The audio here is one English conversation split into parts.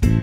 Música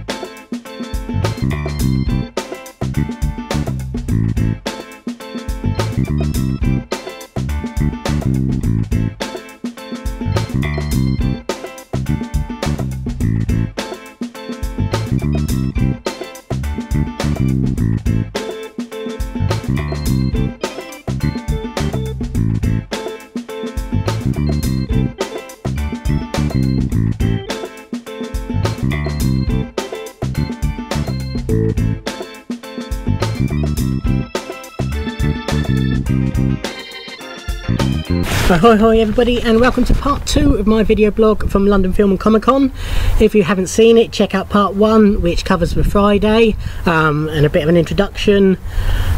Ahoy hoy everybody and welcome to part 2 of my video blog from London Film and Comic Con. If you haven't seen it check out part 1 which covers the Friday um, and a bit of an introduction.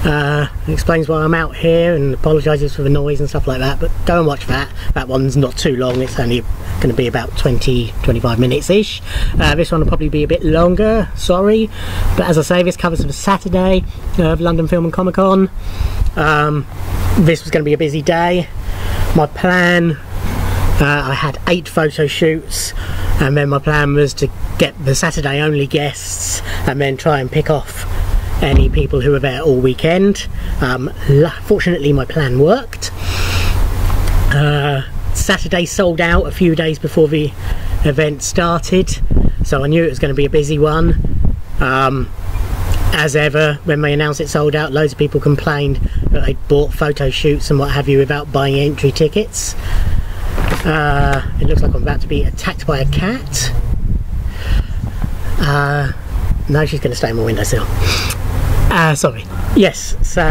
Uh, explains why I'm out here and apologises for the noise and stuff like that but go and watch that. That one's not too long it's only going to be about 20-25 minutes ish. Uh, this one will probably be a bit longer, sorry. But as I say this covers the Saturday of London Film and Comic Con. Um, this was going to be a busy day. My plan uh, I had eight photo shoots and then my plan was to get the Saturday only guests and then try and pick off any people who were there all weekend. Um, fortunately my plan worked. Uh, Saturday sold out a few days before the event started so I knew it was going to be a busy one. Um, as ever when they announced it sold out loads of people complained they bought photo shoots and what have you without buying entry tickets. Uh, it looks like I'm about to be attacked by a cat. Uh, no she's going to stay on my windowsill uh, sorry. Yes so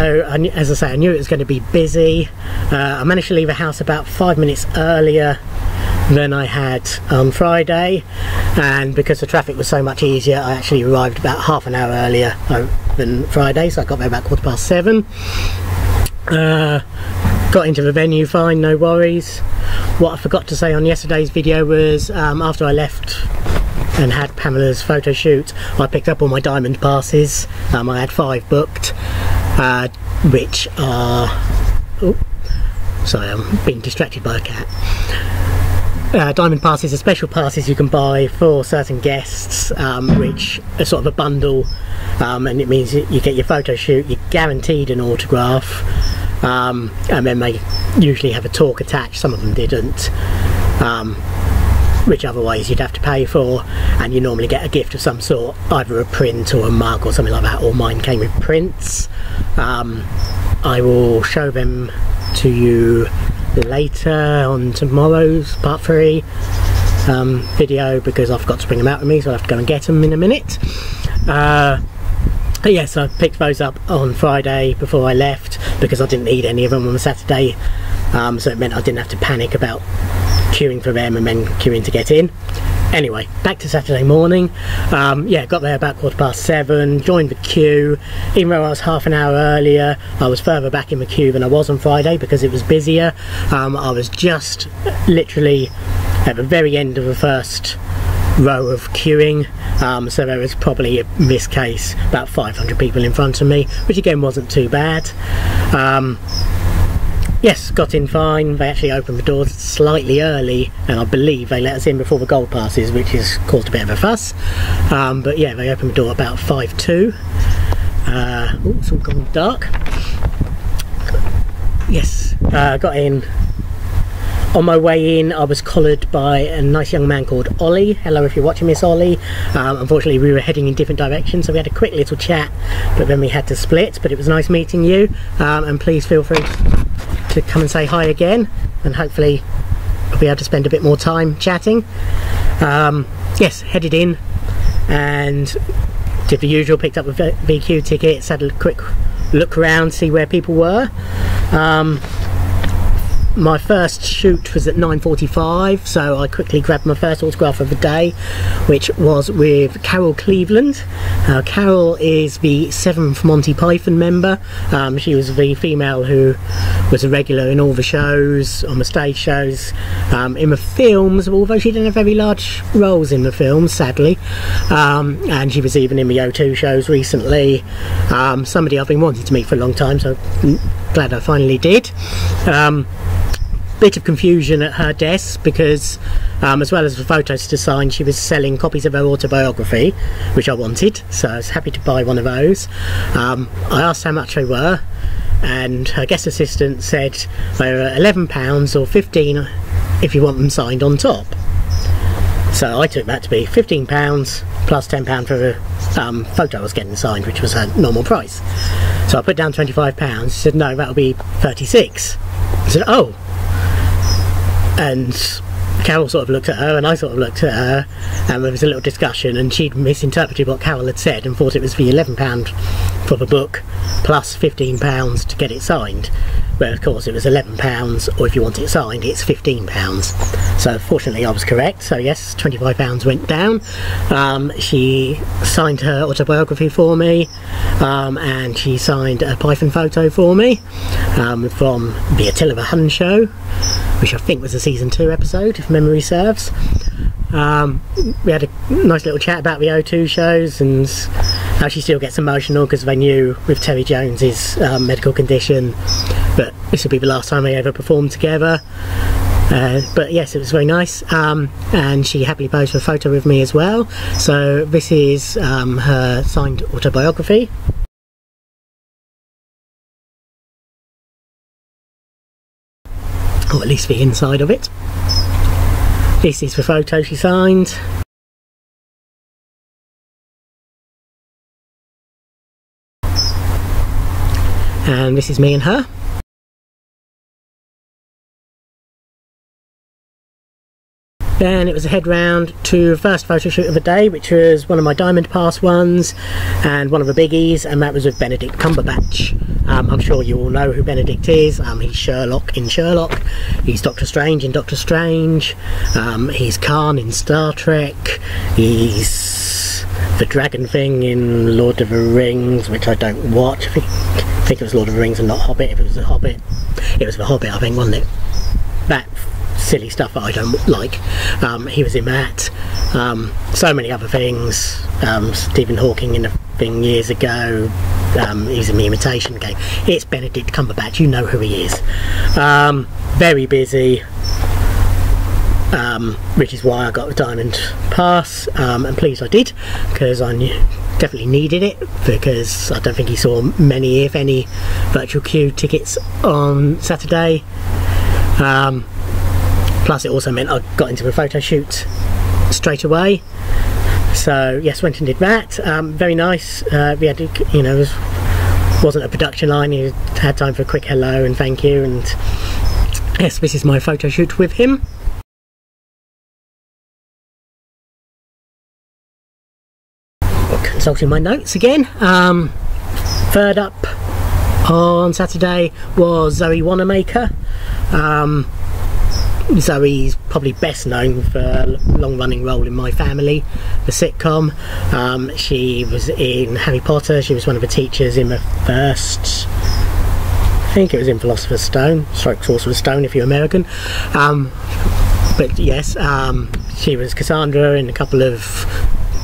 as I say I knew it was going to be busy. Uh, I managed to leave the house about five minutes earlier than I had on Friday and because the traffic was so much easier I actually arrived about half an hour earlier uh, than Friday so I got there about quarter past seven uh, got into the venue fine no worries. What I forgot to say on yesterday's video was um, after I left and had Pamela's photo shoot I picked up all my diamond passes. Um, I had five booked uh, which are oh, sorry I'm being distracted by a cat uh, diamond passes are special passes you can buy for certain guests um, which are sort of a bundle um, and it means you get your photo shoot you're guaranteed an autograph um, and then they usually have a talk attached. Some of them didn't um, which otherwise you'd have to pay for and you normally get a gift of some sort either a print or a mug or something like that or mine came with prints. Um, I will show them to you later on tomorrow's part 3 um, video because I've got to bring them out with me so I'll have to go and get them in a minute. Uh, yes I picked those up on Friday before I left because I didn't need any of them on Saturday. Um, so it meant I didn't have to panic about queuing for them and then queuing to get in anyway back to Saturday morning. Um, yeah got there about quarter past seven joined the queue. Even though I was half an hour earlier I was further back in the queue than I was on Friday because it was busier. Um, I was just literally at the very end of the first row of queuing. Um, so there was probably in this case about 500 people in front of me which again wasn't too bad. Um, Yes, got in fine. They actually opened the doors slightly early, and I believe they let us in before the gold passes, which has caused a bit of a fuss. Um, but yeah, they opened the door about 5 2. Uh, oh, it's all gone dark. Yes, uh, got in. On my way in, I was collared by a nice young man called Ollie. Hello, if you're watching Miss Ollie. Um, unfortunately, we were heading in different directions, so we had a quick little chat, but then we had to split. But it was nice meeting you, um, and please feel free to come and say hi again and hopefully I'll be able to spend a bit more time chatting. Um, yes, headed in and did the usual, picked up a VQ tickets, had a quick look around, see where people were. My first shoot was at 9.45 so I quickly grabbed my first autograph of the day which was with Carol Cleveland. Uh, Carol is the seventh Monty Python member. Um, she was the female who was a regular in all the shows on the stage shows um, in the films although she didn't have very large roles in the films sadly. Um, and she was even in the O2 shows recently. Um, somebody I've been wanting to meet for a long time so glad I finally did. Um, bit of confusion at her desk because, um, as well as the photos to sign, she was selling copies of her autobiography, which I wanted. So I was happy to buy one of those. Um, I asked how much they were, and her guest assistant said they were eleven pounds or fifteen if you want them signed on top. So I took that to be fifteen pounds plus ten pound for the um, photo I was getting signed, which was her normal price. So I put down twenty five pounds. She said no, that'll be thirty six. I said oh, and Carol sort of looked at her and I sort of looked at her and there was a little discussion and she'd misinterpreted what Carol had said and thought it was the £11 for the book plus £15 to get it signed but of course it was £11 or if you want it signed it's £15 so fortunately I was correct. So yes £25 went down. Um, she signed her autobiography for me um, and she signed a Python photo for me um, from the Attila the Hun show which I think was a season 2 episode if memory serves. Um, we had a nice little chat about the O2 shows and she still gets emotional because they knew with Terry Jones's um, medical condition that this would be the last time they ever performed together. Uh, but yes, it was very nice, um, and she happily posed for a photo with me as well. So this is um, her signed autobiography. Or at least the inside of it. This is the photo she signed. And this is me and her. Then it was a head round to first photo shoot of the day, which was one of my Diamond Pass ones and one of the biggies, and that was with Benedict Cumberbatch. Um, I'm sure you all know who Benedict is. Um, he's Sherlock in Sherlock, he's Doctor Strange in Doctor Strange, um, he's Khan in Star Trek, he's the dragon thing in Lord of the Rings, which I don't watch. I think, I think it was Lord of the Rings and not Hobbit. If it was a Hobbit, it was the Hobbit, I think, wasn't it? That silly stuff that I don't like. Um, he was in that. Um, so many other things. Um, Stephen Hawking in a thing years ago. Um, he's in the imitation game. It's Benedict Cumberbatch. You know who he is. Um, very busy. Um, which is why I got the diamond pass, and pleased I did because I knew definitely needed it because I don't think he saw many, if any, virtual queue tickets on Saturday. Um, plus it also meant I got into a photo shoot straight away. So yes went and did that. Um, very nice. Uh, we had you know was, wasn't a production line. You had time for a quick hello and thank you and yes this is my photo shoot with him consulting my notes again um, third up on Saturday was Zoe Wanamaker um, Zoe's probably best known for a long running role in My Family, the sitcom. Um, she was in Harry Potter, she was one of the teachers in the first. I think it was in Philosopher's Stone, stroke Sorcerer's Stone if you're American. Um, but yes, um, she was Cassandra in a couple of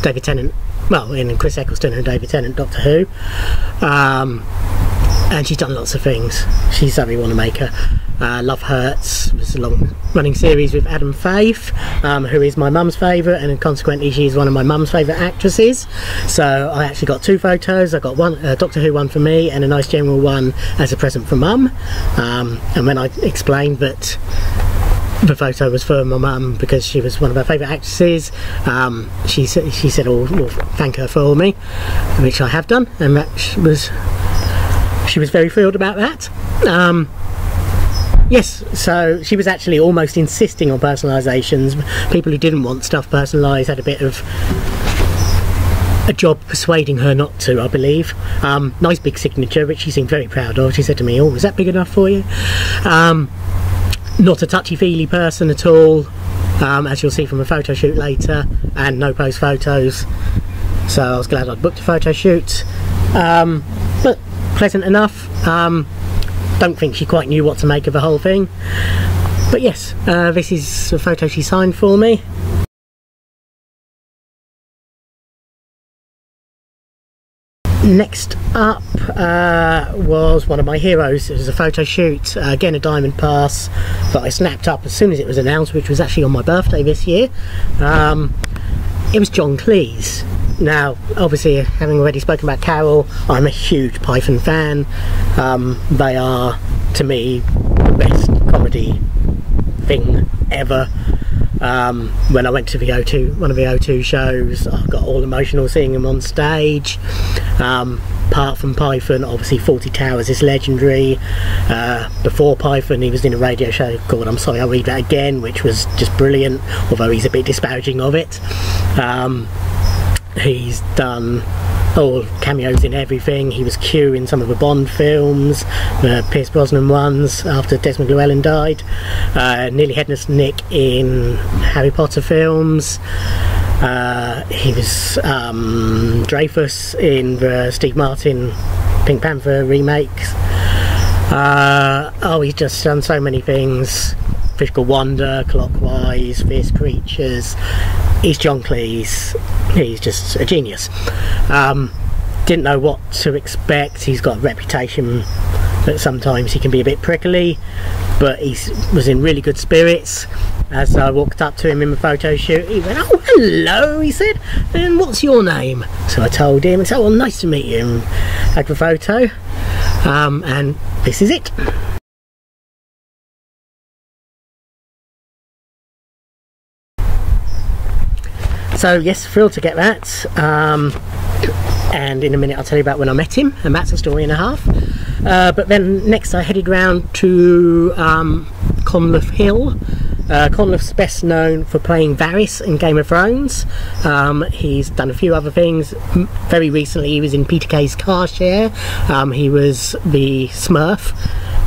David Tennant, well, in Chris Eccleston and David Tennant Doctor Who. Um, and she's done lots of things. She's Zoe Wanamaker. Uh, Love Hurts was a long running series with Adam Faith, um, who is my mum's favourite, and consequently she's one of my mum's favourite actresses. So I actually got two photos. I got one uh, Doctor Who one for me, and a nice general one as a present for mum. Um, and when I explained that the photo was for my mum because she was one of her favourite actresses. Um, she she said, "Oh, well, thank her for me," which I have done, and that was she was very thrilled about that. Um, Yes, so she was actually almost insisting on personalisations. People who didn't want stuff personalised had a bit of a job persuading her not to, I believe. Um, nice big signature, which she seemed very proud of. She said to me, "Oh, is that big enough for you?" Not a touchy-feely person at all, um, as you'll see from a photo shoot later, and no post photos. So I was glad I'd booked a photo shoot. Um, but pleasant enough. Um, don't think she quite knew what to make of the whole thing. But yes, uh, this is a photo she signed for me. Next up uh, was one of my heroes. It was a photo shoot, uh, again a diamond pass that I snapped up as soon as it was announced, which was actually on my birthday this year. Um, it was John Cleese. Now, obviously, having already spoken about Carol, I'm a huge Python fan. Um, they are, to me, the best comedy thing ever. Um, when I went to the O2, one of the O2 shows, I got all emotional seeing him on stage. Um, apart from Python, obviously Fawlty Towers is legendary. Uh, before Python, he was in a radio show called I'm Sorry I'll Read That Again, which was just brilliant, although he's a bit disparaging of it. Um, he's done all cameos in everything. He was Q in some of the Bond films, the Pierce Brosnan ones after Desmond Llewellyn died. Uh, Nearly Headless Nick in Harry Potter films. Uh, he was um, Dreyfus in the Steve Martin Pink Panther remakes. Uh, oh, he's just done so many things. Fish Called Wanda, Clockwise, Fierce Creatures. He's John Cleese. He's just a genius. Um, didn't know what to expect. He's got a reputation that sometimes he can be a bit prickly, but he was in really good spirits. As I walked up to him in the photo shoot, he went, "Oh, hello," he said, "and what's your name?" So I told him, and said, "Well, nice to meet you." And had the photo, um, and this is it. So yes, thrilled to get that. Um, and in a minute I'll tell you about when I met him, and that's a story and a half. Uh, but then next I headed round to um, Conleth Hill. Uh, Conleth's best known for playing Varys in Game of Thrones. Um, he's done a few other things. Very recently, he was in Peter Kay's Car Share. Um, he was the Smurf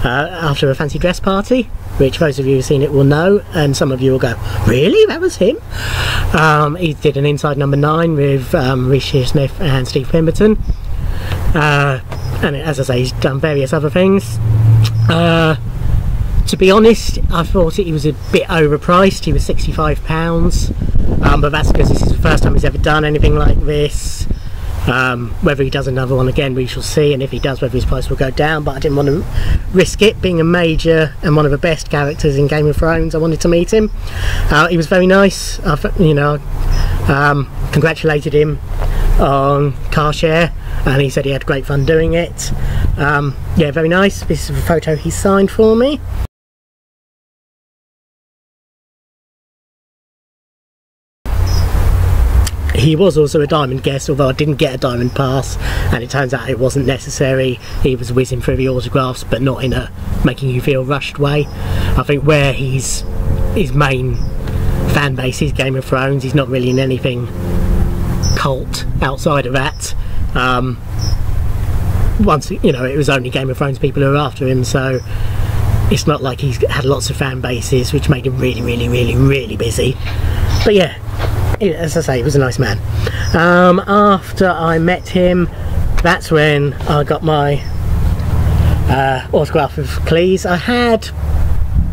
uh, after a fancy dress party which those of you who've seen it will know, and some of you will go, really? That was him? Um, he did an Inside Number 9 with um, Reece Shearsmith and Steve Pemberton. Uh, and as I say, he's done various other things. Uh, to be honest, I thought he was a bit overpriced. He was £65, um, but that's because this is the first time he's ever done anything like this. Um, whether he does another one again, we shall see, and if he does, whether his price will go down. But I didn't want to risk it. Being a major and one of the best characters in Game of Thrones, I wanted to meet him. Uh, he was very nice. I, you know, um, congratulated him on car share, and he said he had great fun doing it. Um, yeah, very nice. This is a photo he signed for me. He was also a diamond guest, although I didn't get a diamond pass, and it turns out it wasn't necessary. He was whizzing through the autographs, but not in a making you feel rushed way. I think where he's his main fan base is Game of Thrones. He's not really in anything cult outside of that. Um, once you know, it was only Game of Thrones people who were after him, so it's not like he's had lots of fan bases, which made him really, really, really, really busy. But yeah, as I say, he was a nice man. Um, after I met him, that's when I got my uh, autograph of Cleese. I had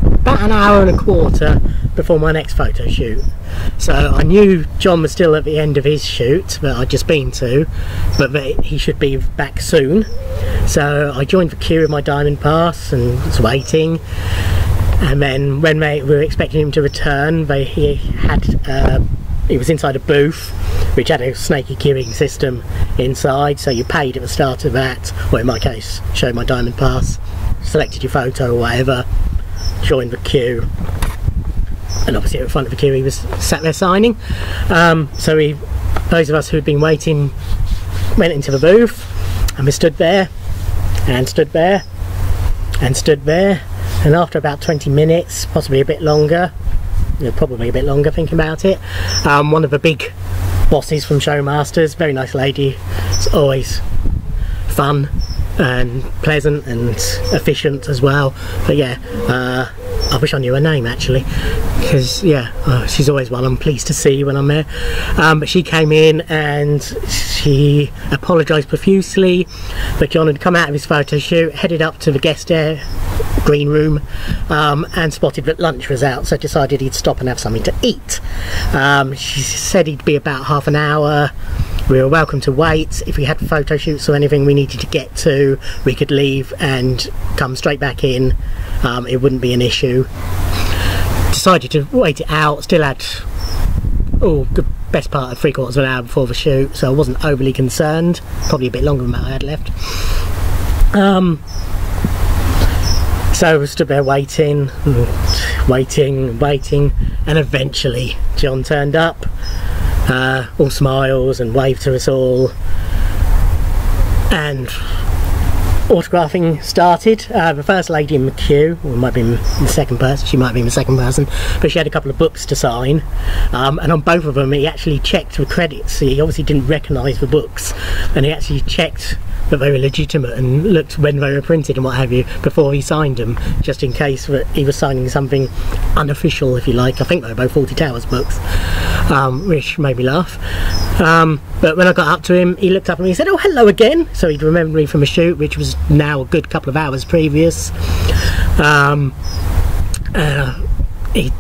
about an hour and a quarter before my next photo shoot. So I knew John was still at the end of his shoot that I'd just been to, but that he should be back soon. So I joined the queue with my diamond pass and was waiting. And then when they were expecting him to return, they he had uh, it was inside a booth which had a snaky queuing system inside so you paid at the start of that or in my case showed my diamond pass selected your photo or whatever joined the queue and obviously the front of the queue he was sat there signing. Um, so we those of us who had been waiting went into the booth and we stood there and stood there and stood there and after about 20 minutes possibly a bit longer you know, probably a bit longer thinking about it. Um, one of the big bosses from Showmasters, very nice lady. It's always fun and pleasant and efficient as well. But yeah, uh, I wish I knew her name actually, because yeah, uh, she's always one I'm pleased to see when I'm there. Um, but she came in and she apologised profusely But John had come out of his photo shoot, headed up to the guest air green room um, and spotted that lunch was out so decided he'd stop and have something to eat um, she said he'd be about half an hour we were welcome to wait. If we had photo shoots or anything we needed to get to, we could leave and come straight back in. Um, it wouldn't be an issue. Decided to wait it out. Still had oh, good best part of three quarters of an hour before the shoot, so I wasn't overly concerned. Probably a bit longer than that I had left. Um, so we stood there waiting, waiting, waiting, and eventually John turned up, uh, all smiles and waved to us all, and autographing started. Uh, the first lady in the queue, or might be the second person, she might be the second person, but she had a couple of books to sign, um, and on both of them he actually checked the credits. So he obviously didn't recognise the books, and he actually checked that they were legitimate and looked when they were printed and what have you before he signed them, just in case that he was signing something unofficial, if you like. I think they were both Fawlty Towers books, um, which made me laugh. Um, but when I got up to him, he looked up at me and said, "Oh, hello again." So he'd remembered me from a shoot, which was now a good couple of hours previous. Um, uh, he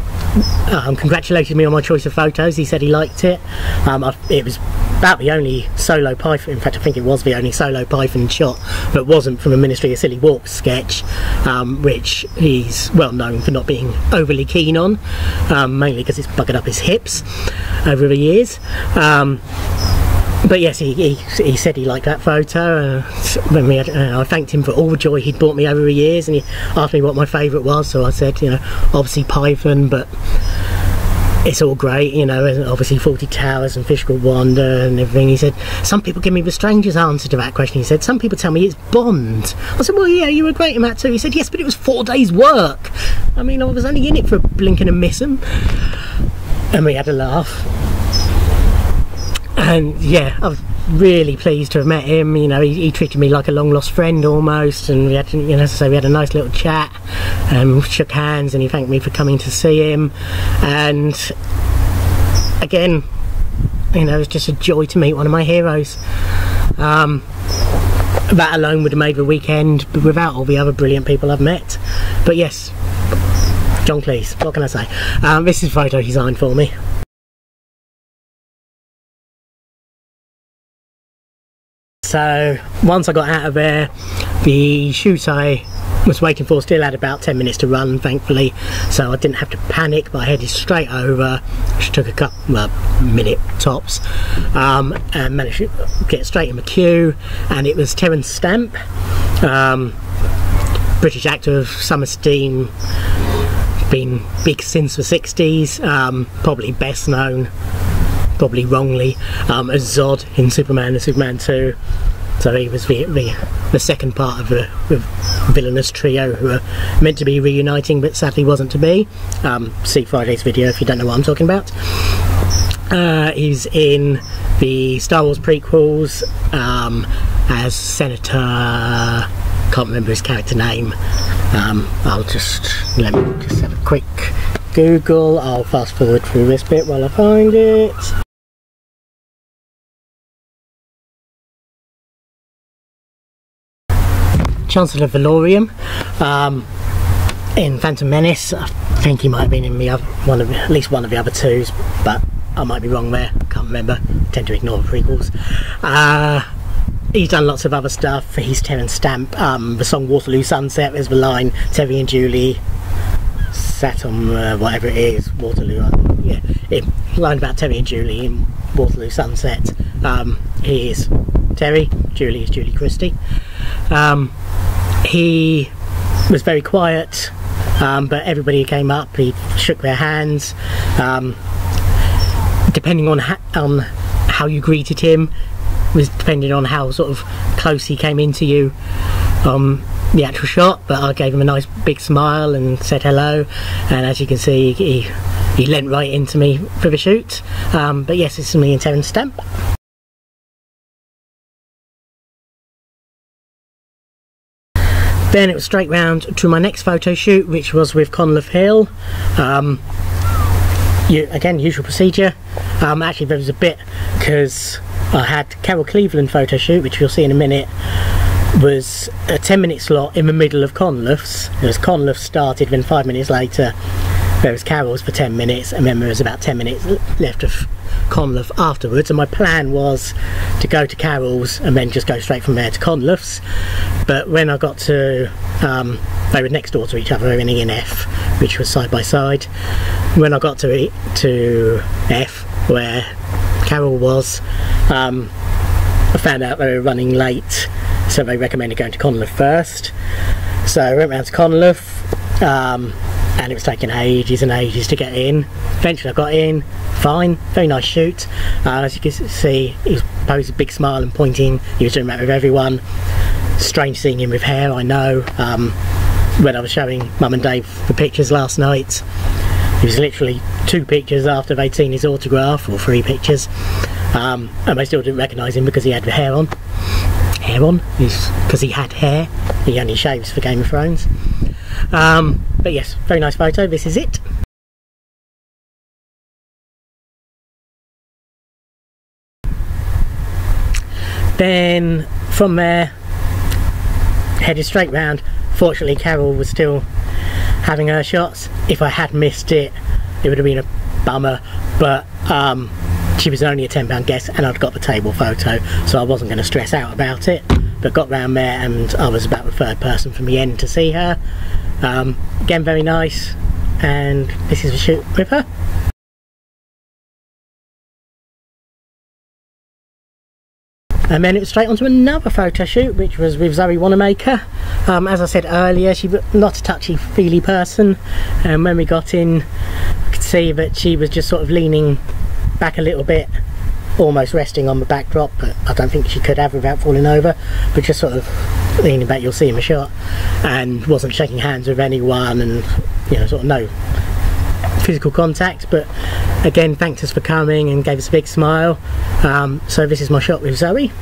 um, congratulated me on my choice of photos. He said he liked it. Um, it was about the only solo Python, in fact I think it was the only solo Python shot that wasn't from a Ministry of Silly Walks sketch, um, which he's well known for not being overly keen on, um, mainly because it's buggered up his hips over the years. But yes, he, he, he, said he liked that photo. Uh, had, uh, I thanked him for all the joy he'd brought me over the years, and he asked me what my favourite was. So I said, you know, obviously Python, but it's all great, you know, obviously Fawlty Towers and Fish Called Wanda and everything. He said, some people give me the strangest answer to that question. He said, some people tell me it's Bond. I said, well, yeah, you were great in that too. He said, yes, but it was four days' work. I mean, I was only in it for a blink and a miss. And we had a laugh and yeah, I was really pleased to have met him. You know, he, he, treated me like a long lost friend almost, and we had, you know, say, we had a nice little chat, and shook hands, and he thanked me for coming to see him. And again, you know, it was just a joy to meet one of my heroes. Um, that alone would have made the weekend without all the other brilliant people I've met. But yes, John Cleese, what can I say? Um, this is photo he signed for me. So once I got out of there, the shoot I was waiting for still had about 10 minutes to run thankfully. So I didn't have to panic but I headed straight over which took a couple well, minute tops um, and managed to get straight in the queue and it was Terence Stamp um, British actor of some esteem been big since the 60s um, probably best known probably wrongly, um, as Zod in Superman and Superman 2. So he was the, the, the second part of the, the, villainous trio who were meant to be reuniting but sadly wasn't to be. Um, see Friday's video if you don't know what I'm talking about. Uh, he's in the Star Wars prequels um, as Senator. Can't remember his character name. Um, I'll just let me just have a quick Google. I'll fast forward through this bit while I find it. Chancellor Valorum um, in Phantom Menace. I think he might have been in the other, one of at least one of the other twos, but I might be wrong there. Can't remember. Tend to ignore the prequels. Uh, he's done lots of other stuff. He's Terence Stamp. Um, the song Waterloo Sunset is the line Terry and Julie sat on uh, whatever it is Waterloo. Uh, yeah, it, line about Terry and Julie in Waterloo Sunset. Um, he is Terry. Julie is Julie Christie. Um, he was very quiet, um, but everybody came up, he shook their hands. Um, depending on, ha on how you greeted him, was depending on how sort of close he came into you um, the actual shot. But I gave him a nice big smile and said hello, and as you can see, he he leant right into me for the shoot. Um, but yes, it's me and Terence Stamp. Then it was straight round to my next photo shoot, which was with Conleth Hill. Um, you, again, usual procedure. Um, actually, there was a bit because I had Carol Cleveland photo shoot, which you'll see in a minute, was a 10 minute slot in the middle of Conleth's. It was Conleth started, then five minutes later was Carol's for 10 minutes, and then there was about 10 minutes left of Conleth afterwards, and my plan was to go to Carol's and then just go straight from there to Conleth's. But when I got to, um, they were next door to each other in E and F, which was side by side. When I got to E- to F, where Carol was, um, I found out they were running late, so they recommended going to Conleth first. So I went round to Conleth, um, and it was taking ages and ages to get in. Eventually I got in, fine, very nice shoot. Uh, as you can see, he was posed a big smile and pointing, he was doing that with everyone. Strange seeing him with hair, I know. Um, when I was showing Mum and Dave the pictures last night, it was literally two pictures after they'd seen his autograph, or three pictures. Um, and they still didn't recognise him because he had the hair on. Hair on? Because he had hair. He only shaves for Game of Thrones. Um, but yes, very nice photo. This is it. Then from there, headed straight round. Fortunately, Carol was still having her shots. If I had missed it, it would have been a bummer. But um, she was only a £10 guest and I'd got the table photo, so I wasn't going to stress out about it. But got round there and I was about the third person from the end to see her. Um, again, very nice. And this is a shoot with her. And then it was straight onto another photo shoot, which was with Zoe Wanamaker. Um, as I said earlier, she was not a touchy-feely person, and when we got in, I could see that she was just sort of leaning back a little bit, almost resting on the backdrop, but I don't think she could have without falling over, but just sort of leaning back, you'll see in the shot, and wasn't shaking hands with anyone, and, you know, sort of no physical contact, but again, thanked us for coming and gave us a big smile. Um, so this is my shot with Zoe.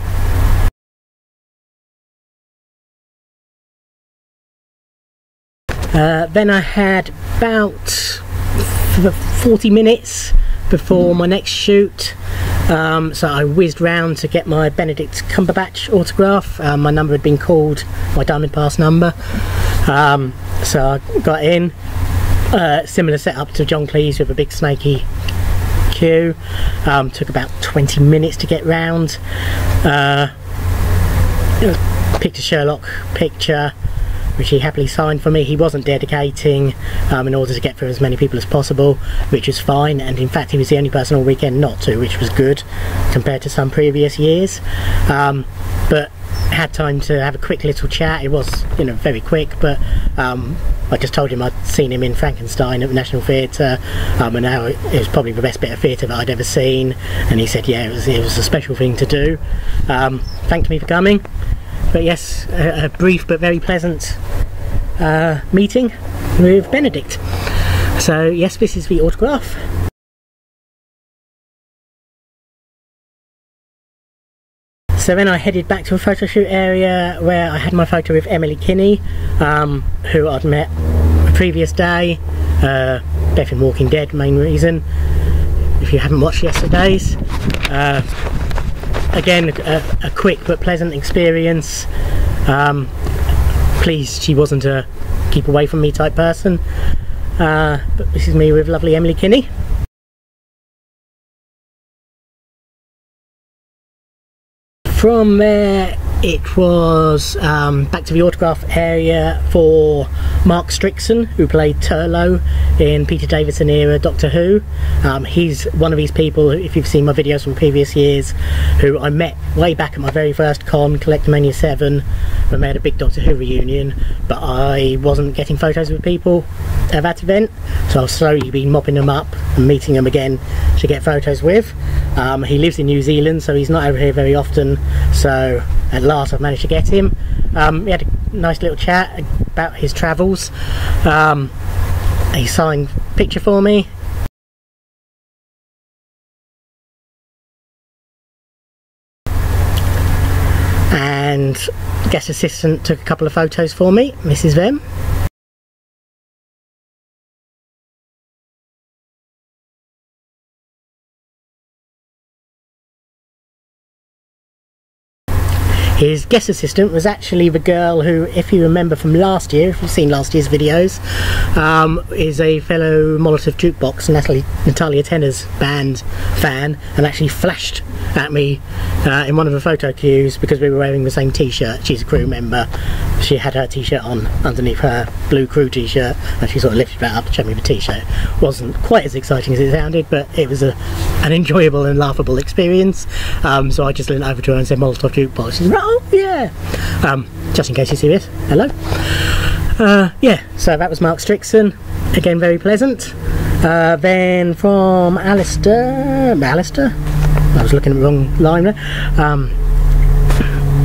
Uh, then I had about 40 minutes before my next shoot. Um, so I whizzed round to get my Benedict Cumberbatch autograph. Um, my number had been called, my Diamond Pass number. Um, so I got in. Uh, similar setup to John Cleese with a big snaky queue. Um, took about 20 minutes to get round. Uh, picked a Sherlock picture which he happily signed for me. He wasn't dedicating um, in order to get through as many people as possible, which was fine. And in fact, he was the only person all weekend not to, which was good compared to some previous years. Um, but had time to have a quick little chat. It was, you know, very quick, but um, I just told him I'd seen him in Frankenstein at the National Theatre, um, and now it was probably the best bit of theatre that I'd ever seen. And he said, yeah, it was, it was a special thing to do. Um, thanked me for coming. But yes, a, a brief but very pleasant uh, meeting with Benedict. So yes, this is the autograph. So then I headed back to a photo shoot area where I had my photo with Emily Kinney, um, who I'd met the previous day. Uh, Beth in Walking Dead, main reason. If you haven't watched yesterday's, uh, again a, a, quick but pleasant experience. Um, pleased she wasn't a keep away from me type person. Uh, but this is me with lovely Emily Kinney. From there it was um, back to the autograph area for Mark Strickson, who played Turlough in Peter Davison era Doctor Who. Um, he's one of these people, if you've seen my videos from previous years, who I met way back at my very first con, Collectormania 7, when we had a big Doctor Who reunion, but I wasn't getting photos with people at that event, so I've slowly been mopping them up and meeting them again to get photos with. Um, he lives in New Zealand, so he's not over here very often, so at last I've managed to get him. Um, we had a nice little chat about his travels. Um, he signed a picture for me. And guest assistant took a couple of photos for me. This is His guest assistant was actually the girl who, if you remember from last year, if you've seen last year's videos, um, is a fellow Molotov Jukebox, Natalie, Natalia Tena's band fan, and actually flashed at me uh, in one of the photo cues because we were wearing the same t-shirt. She's a crew member. She had her t-shirt on underneath her blue crew t-shirt, and she sort of lifted that up to show me the t-shirt. wasn't quite as exciting as it sounded, but it was a, an enjoyable and laughable experience. Um, so I just leaned over to her and said Molotov Jukebox. She's like, yeah. Um, just in case you see this, hello. Uh, yeah, so that was Mark Strickson. Again, very pleasant. Uh, then from Alistair, Alistair, I was looking at the wrong line there. Um,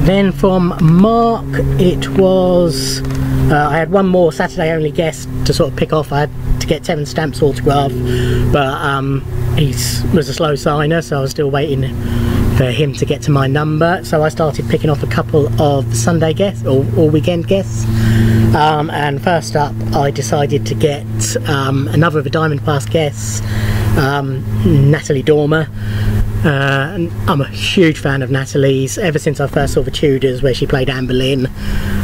then from Mark, it was uh, I had one more Saturday only guest to sort of pick off. I had to get Tevin Stamp's autograph, but um, he was a slow signer, so I was still waiting for him to get to my number. So I started picking off a couple of Sunday guests or, or weekend guests. Um, and first up, I decided to get um, another of the Diamond Pass guests, um, Natalie Dormer. Uh, I'm a huge fan of Natalie's ever since I first saw the Tudors where she played Anne Boleyn.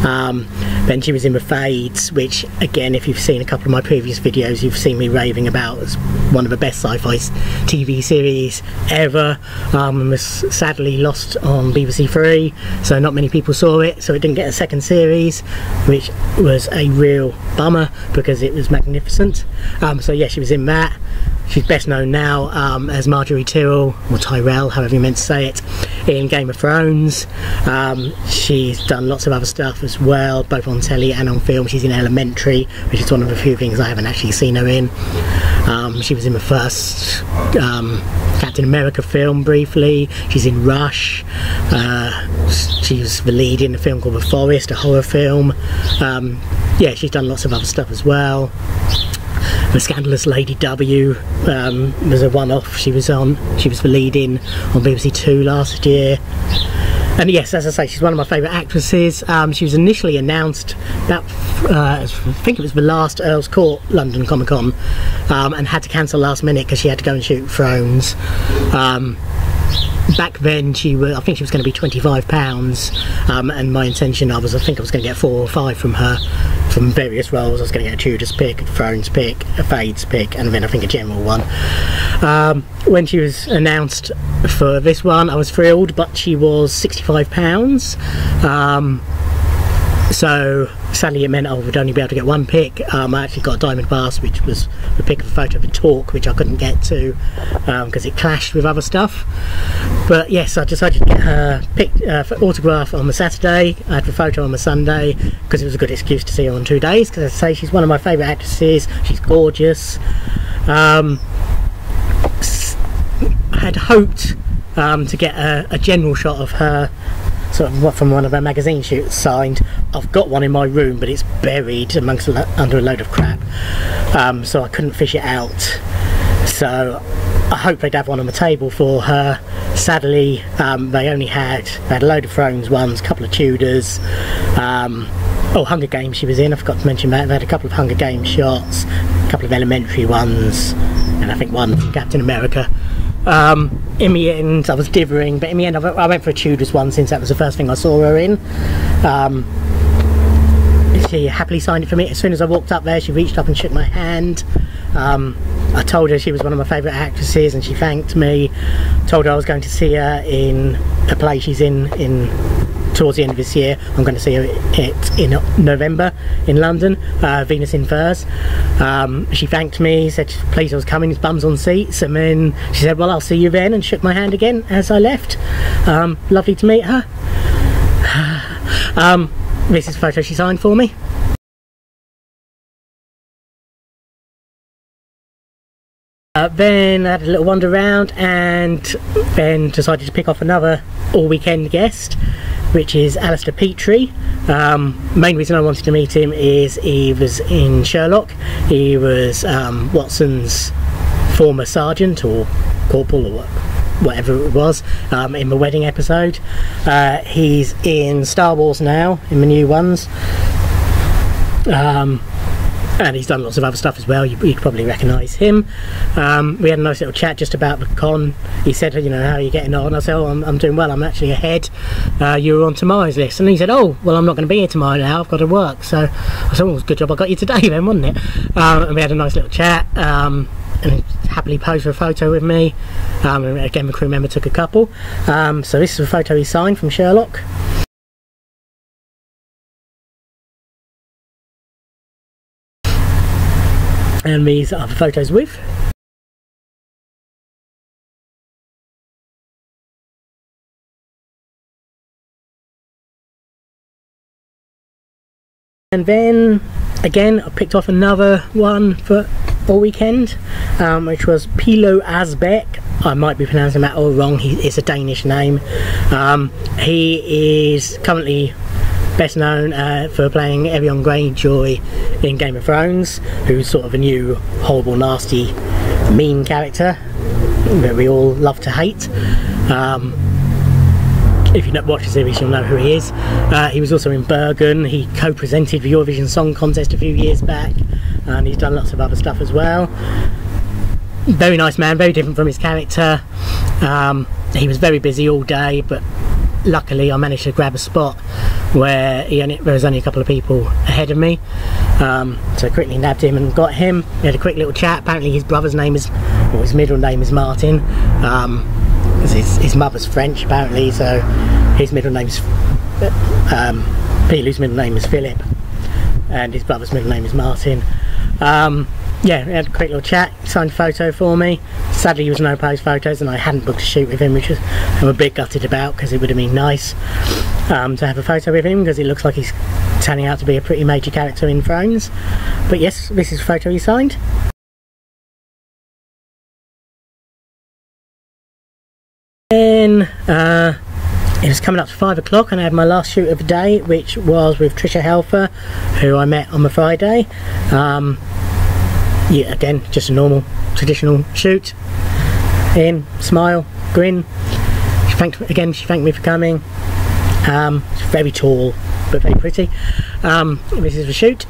Um, then she was in the Fades, which again, if you've seen a couple of my previous videos, you've seen me raving about as one of the best sci-fi TV series ever. Um, and was sadly lost on BBC Three, so not many people saw it, so it didn't get a second series, which was a real bummer because it was magnificent. Um, so yeah, she was in that. She's best known now um, as Marjorie Tyrrell, or Tyrell, however you meant to say it, in Game of Thrones. Um, she's done lots of other stuff as well, both on telly and on film. She's in Elementary, which is one of the few things I haven't actually seen her in. Um, she was in the first um, Captain America film briefly. She's in Rush. Uh, was the lead in a film called The Forest, a horror film. Um, yeah, she's done lots of other stuff as well. The Scandalous Lady W um, was a one-off. She was on. She was the lead in on BBC Two last year. And yes, as I say, she's one of my favourite actresses. Um, she was initially announced that uh, I think it was the last Earl's Court London Comic Con, um, and had to cancel last minute because she had to go and shoot Thrones. Um, back then she was I think she was going to be 25 pounds um, and my intention I was I think I was going to get four or five from her from various roles. I was going to get a Tudors pick a Thrones pick a Fades pick and then I think a general one. Um, when she was announced for this one I was thrilled but she was 65 pounds. Um, so sadly it meant I would only be able to get one pick. Um, I actually got a Diamond Pass which was the pick of a photo of a talk which I couldn't get to because um, it clashed with other stuff. But yes, I decided to get her pick, uh, autograph on the Saturday. I had the photo on the Sunday because it was a good excuse to see her on two days because I say she's one of my favourite actresses. She's gorgeous. Um, I had hoped um, to get a, a general shot of her sort of from one of our magazine shoots signed. I've got one in my room, but it's buried amongst under a load of crap, um, so I couldn't fish it out. So I hope they'd have one on the table for her. Sadly, um, they only had they had a load of Thrones ones, a couple of Tudors. Um, oh, Hunger Games she was in. I forgot to mention that. They had a couple of Hunger Games shots, a couple of elementary ones, and I think one from Captain America. Um, in the end, I was dithering, but in the end, I went for a Tudors one since that was the first thing I saw her in. Um, she happily signed it for me. As soon as I walked up there, she reached up and shook my hand. Um, I told her she was one of my favourite actresses, and she thanked me. Told her I was going to see her in a play she's in in towards the end of this year. I'm going to see it in November in London, uh, Venus in Furs. Um, she thanked me, said please I was coming, bums on seats, and then she said, well, I'll see you then, and shook my hand again as I left. Um, lovely to meet her. um, this is a photo she signed for me. Uh, then I had a little wander around and then decided to pick off another all weekend guest which is Alistair Petrie. Um, main reason I wanted to meet him is he was in Sherlock. He was um, Watson's former sergeant or corporal or whatever it was um, in the wedding episode. Uh, he's in Star Wars now in the new ones. Um, and he's done lots of other stuff as well. You, would probably recognise him. Um, we had a nice little chat just about the con. He said, you know, how are you getting on? I said, oh, I'm, I'm doing well. I'm actually ahead. Uh, you were on tomorrow's list, and he said, oh, well, I'm not going to be here tomorrow now. I've got to work. So I said, well, good job I got you today then, wasn't it? Um, and we had a nice little chat. Um, and happily posed for a photo with me. Um, again, the crew member took a couple. Um, so this is a photo he signed from Sherlock. And these are the photos with. And then again I picked off another one for all weekend um, which was Pilou Asbæk I might be pronouncing that all wrong. He is a Danish name. Um, he is currently best known uh, for playing Euron Greyjoy in Game of Thrones, who's sort of a new, horrible, nasty, mean character that we all love to hate. Um, if you don't watch the series, you'll know who he is. Uh, he was also in Borgen. He co-presented the Eurovision Song Contest a few years back, and he's done lots of other stuff as well. Very nice man, very different from his character. Um, he was very busy all day, but luckily I managed to grab a spot where he only, there was only a couple of people ahead of me. Um, so I quickly nabbed him and got him. We had a quick little chat. Apparently his brother's name is or his middle name is Martin. Um, his, his mother's French apparently so his middle name's um, Pilou's middle name is Philip and his brother's middle name is Martin. Um, yeah, we had a quick little chat, signed a photo for me. Sadly, he was no pose photos, and I hadn't booked a shoot with him, which was, I'm a bit gutted about because it would have been nice um, to have a photo with him because it looks like he's turning out to be a pretty major character in Thrones. But yes, this is a photo he signed. Then uh, it was coming up to five o'clock and I had my last shoot of the day which was with Tricia Helfer who I met on the Friday um, yeah, again, just a normal, traditional shoot. In, smile, grin. She thanked again. She thanked me for coming. Um, very tall, but very pretty. Um, this is the shoot.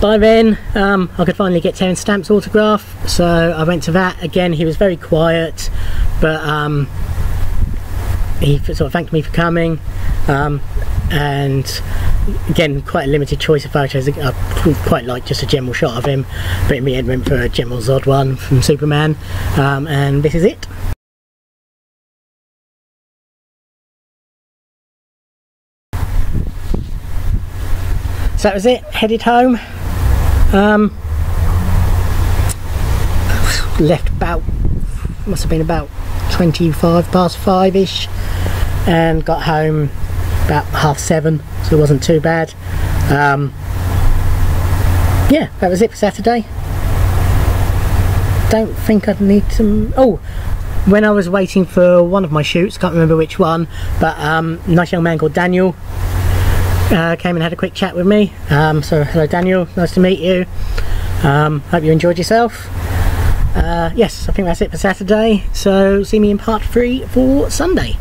By then, um, I could finally get Terence Stamp's autograph, so I went to that. Again, he was very quiet, but um, he sort of thanked me for coming. Um, and again quite a limited choice of photos. I quite like just a general shot of him but in the end went for a General Zod one from Superman um, and this is it. So that was it. Headed home. Um, left about must have been about 25 past 5 ish and got home about half seven, so it wasn't too bad. Um, yeah, that was it for Saturday. Don't think I'd need to. Oh, when I was waiting for one of my shoots, can't remember which one, but um, nice young man called Daniel uh, came and had a quick chat with me. Um, so, hello Daniel, nice to meet you. Um, hope you enjoyed yourself. Uh, yes, I think that's it for Saturday. So, see me in part three for Sunday.